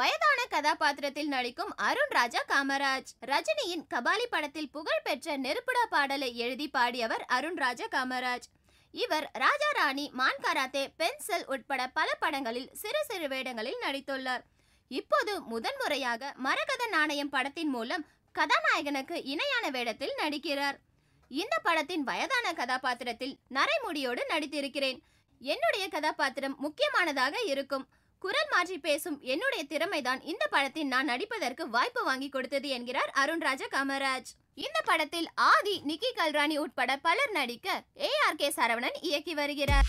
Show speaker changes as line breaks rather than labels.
வயதான கதாபாத்திரத்தில் நடிக்கும் அருண் ராஜா காமராஜ். ரஜினியின் கபாலி படத்தில் புகழ்பெற்ற நெருப்புடா பாடலை எழுதி பாடியவர் அருண் ராஜா காமராஜ். இவர் ராஜா ராணி மான் கராத்தே பென்சில் உட்பட பல படங்களில் சிறு சிறு வேடங்களில் நடித்துள்ளார். இப்போது முதன்முறையாக மரகத நாணயம் படத்தின் மூலம் கதாநாயகனுக்கு இணையான வேடத்தில் நடிக்கிறார். இந்த படத்தின் வயதான கதாபாத்திரத்தில் நரைமுடியோடு நடித்திருக்கிறேன். என்னுடைய கதாபாத்திரம் முக்கியமானதாக இருக்கும். குரல் மாற்றி பேசும் என்னுடைய திறமைதான். இந்த படத்தில் நான் நடிப்பதற்கு வாய்ப்பு வாங்கி கொடுத்தது என்கிறார் அருண்ராஜா காமராஜ் இந்த படத்தில் ஆதி நிக்கி கல்ராணி உட்பட பலர் நடிக்க ஏ ஆர் கே சரவணன் இயக்கி வருகிறார்.